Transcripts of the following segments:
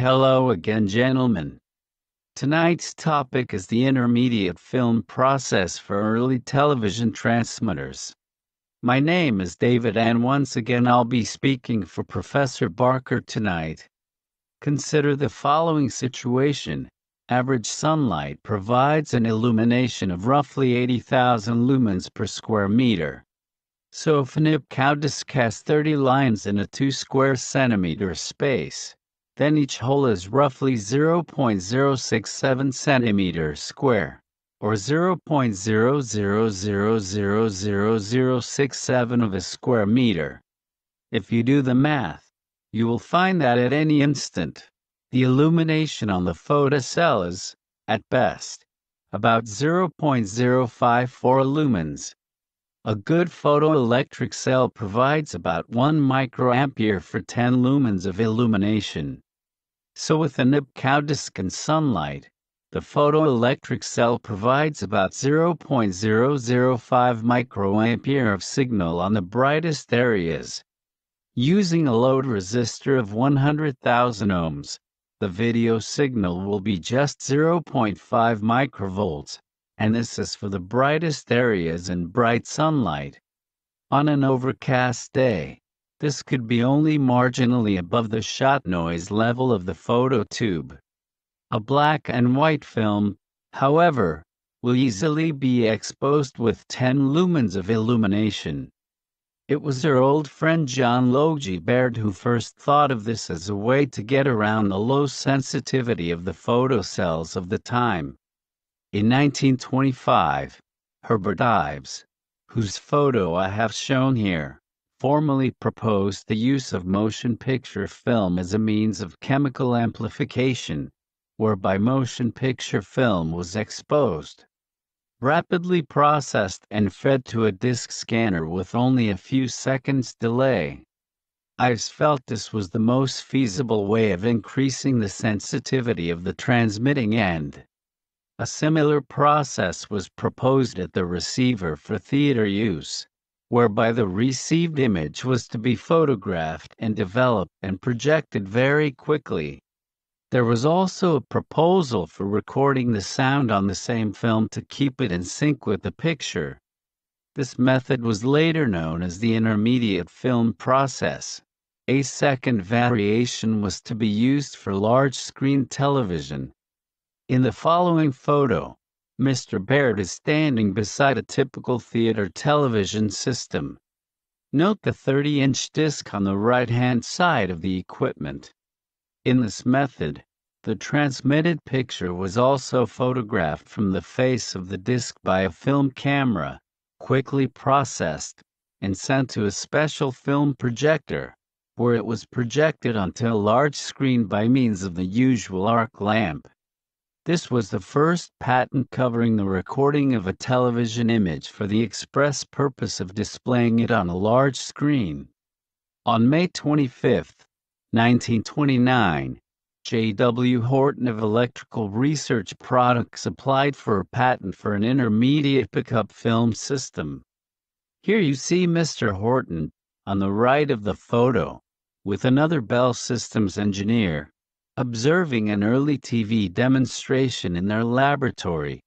Hello again, gentlemen. Tonight's topic is the intermediate film process for early television transmitters. My name is David, and once again, I'll be speaking for Professor Barker tonight. Consider the following situation average sunlight provides an illumination of roughly 80,000 lumens per square meter. So if an Nipkow disc has 30 lines in a 2 square centimeter space, then each hole is roughly 0.067 centimeters square, or 0.0000067 of a square meter. If you do the math, you will find that at any instant, the illumination on the photocell is, at best, about 0.054 lumens. A good photoelectric cell provides about 1 microampere for 10 lumens of illumination. So with disk and sunlight, the photoelectric cell provides about 0.005 microampere of signal on the brightest areas. Using a load resistor of 100,000 ohms, the video signal will be just 0.5 microvolts, and this is for the brightest areas in bright sunlight. On an overcast day, this could be only marginally above the shot noise level of the photo tube. A black and white film, however, will easily be exposed with 10 lumens of illumination. It was her old friend John Logie Baird who first thought of this as a way to get around the low sensitivity of the photocells of the time. In 1925, Herbert Ives, whose photo I have shown here, formally proposed the use of motion picture film as a means of chemical amplification, whereby motion picture film was exposed rapidly processed and fed to a disk scanner with only a few seconds delay. Ives felt this was the most feasible way of increasing the sensitivity of the transmitting end. A similar process was proposed at the receiver for theater use, whereby the received image was to be photographed and developed and projected very quickly. There was also a proposal for recording the sound on the same film to keep it in sync with the picture. This method was later known as the intermediate film process. A second variation was to be used for large screen television. In the following photo, Mr. Baird is standing beside a typical theater television system. Note the 30 inch disc on the right hand side of the equipment. In this method, the transmitted picture was also photographed from the face of the disc by a film camera, quickly processed, and sent to a special film projector, where it was projected onto a large screen by means of the usual arc lamp. This was the first patent covering the recording of a television image for the express purpose of displaying it on a large screen. On May 25, 1929, J.W. Horton of Electrical Research Products applied for a patent for an intermediate pickup film system. Here you see Mr. Horton, on the right of the photo, with another Bell Systems engineer, observing an early TV demonstration in their laboratory.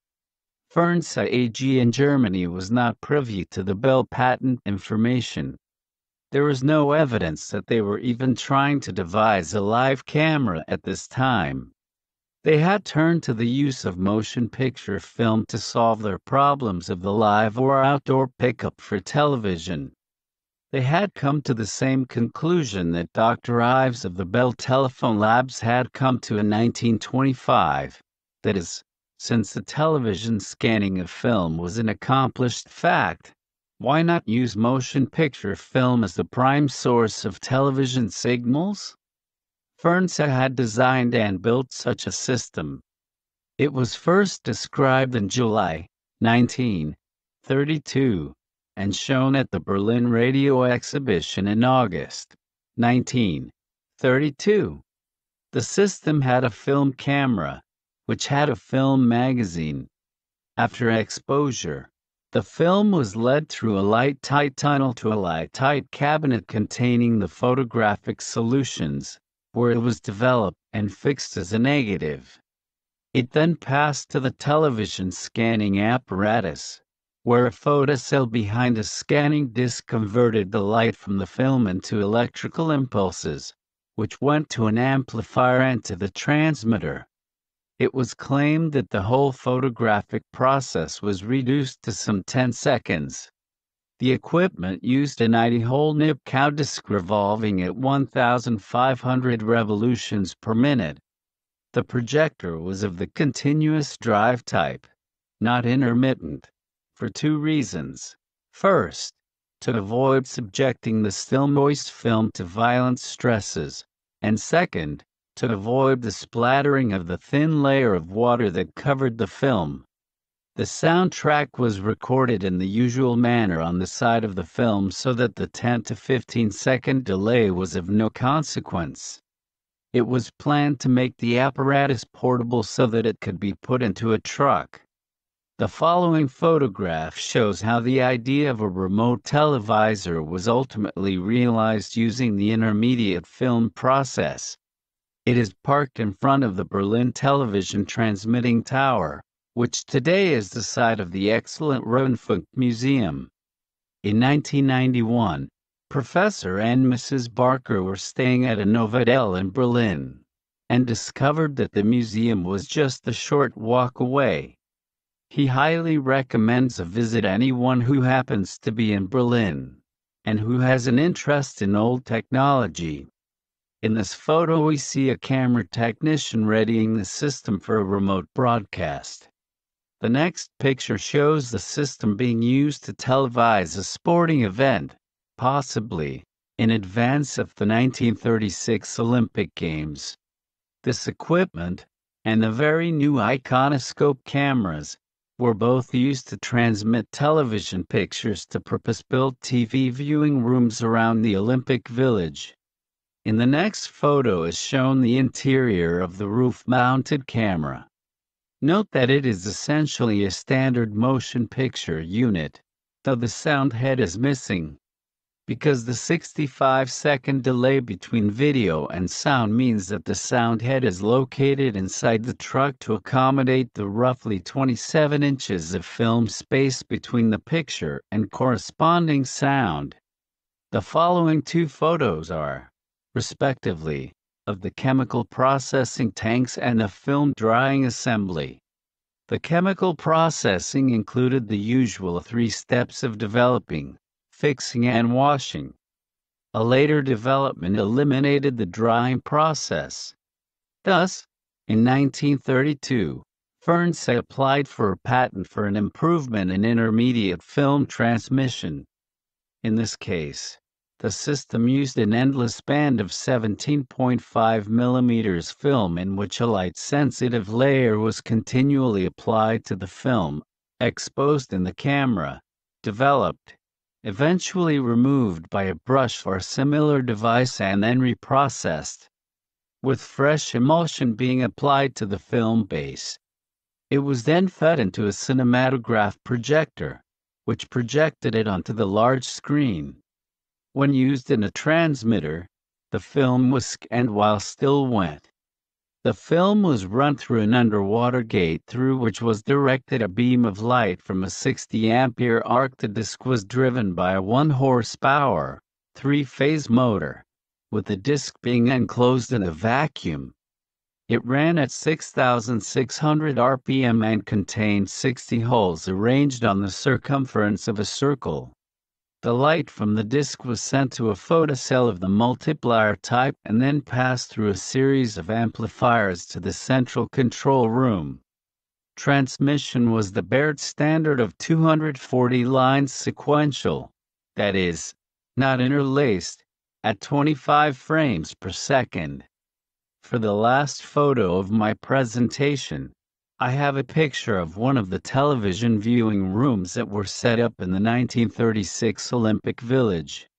Fernseher AG in Germany was not privy to the Bell patent information. There is no evidence that they were even trying to devise a live camera at this time. They had turned to the use of motion picture film to solve their problems of the live or outdoor pickup for television. They had come to the same conclusion that Dr. Ives of the Bell Telephone Labs had come to in 1925 that is, since the television scanning of film was an accomplished fact, why not use motion picture film as the prime source of television signals? Fernseher had designed and built such a system. It was first described in July 1932 and shown at the Berlin Radio Exhibition in August 1932. The system had a film camera, which had a film magazine. After exposure, the film was led through a light-tight tunnel to a light-tight cabinet containing the photographic solutions. where it was developed and fixed as a negative. It then passed to the television scanning apparatus, where a photocell behind a scanning disc converted the light from the film into electrical impulses, which went to an amplifier and to the transmitter. It was claimed that the whole photographic process was reduced to some 10 seconds. The equipment used a 90-hole Nipkow disc revolving at 1,500 revolutions per minute. The projector was of the continuous drive type, not intermittent, for two reasons. First, to avoid subjecting the still moist film to violent stresses, and second, to avoid the splattering of the thin layer of water that covered the film. The soundtrack was recorded in the usual manner on the side of the film so that the 10 to 15 second delay was of no consequence. It was planned to make the apparatus portable so that it could be put into a truck. The following photograph shows how the idea of a remote televisor was ultimately realized using the intermediate film process. It is parked in front of the Berlin Television Transmitting Tower which today is the site of the excellent Rundfunk Museum. In 1991, Professor and Mrs. Barker were staying at a Novotel in Berlin and discovered that the museum was just a short walk away. He highly recommends a visit anyone who happens to be in Berlin and who has an interest in old technology. In this photo we see a camera technician readying the system for a remote broadcast. The next picture shows the system being used to televise a sporting event, possibly in advance of the 1936 Olympic Games. This equipment and the very new iconoscope cameras were both used to transmit television pictures to purpose-built TV viewing rooms around the Olympic Village. In the next photo is shown the interior of the roof-mounted camera. Note that it is essentially a standard motion picture unit, though the sound head is missing. Because the 65 second delay between video and sound means that the sound head is located inside the truck to accommodate the roughly 27 inches of film space between the picture and corresponding sound. The following two photos are, respectively, of the chemical processing tanks and the film drying assembly. The chemical processing included the usual three steps of developing, fixing and washing. A later development eliminated the drying process. Thus, in 1932, Fernseh applied for a patent for an improvement in intermediate film transmission. In this case, the system used an endless band of 17.5 mm film in which a light-sensitive layer was continually applied to the film, exposed in the camera, developed, eventually removed by a brush or similar device and then reprocessed, with fresh emulsion being applied to the film base. It was then fed into a cinematograph projector, which projected it onto the large screen. When used in a transmitter, the film was scanned while still wet. The film was run through an underwater gate through which was directed a beam of light from a 60 ampere arc. The disc was driven by a 1 horsepower, three phase motor, with the disc being enclosed in a vacuum. It ran at 6,600 RPM and contained 60 holes arranged on the circumference of a circle. The light from the disk was sent to a photocell of the multiplier type and then passed through a series of amplifiers to the central control room. Transmission was the Baird standard of 240 lines sequential, that is, not interlaced, at 25 frames per second. For the last photo of my presentation, I have a picture of one of the television viewing rooms that were set up in the 1936 Olympic Village.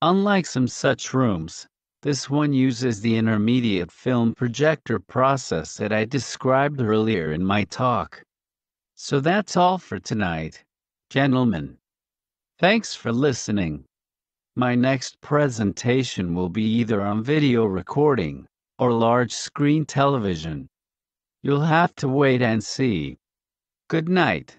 Unlike some such rooms, this one uses the intermediate film projector process that I described earlier in my talk. So that's all for tonight, gentlemen. Thanks for listening. My next presentation will be either on video recording or large screen television. You'll have to wait and see. Good night.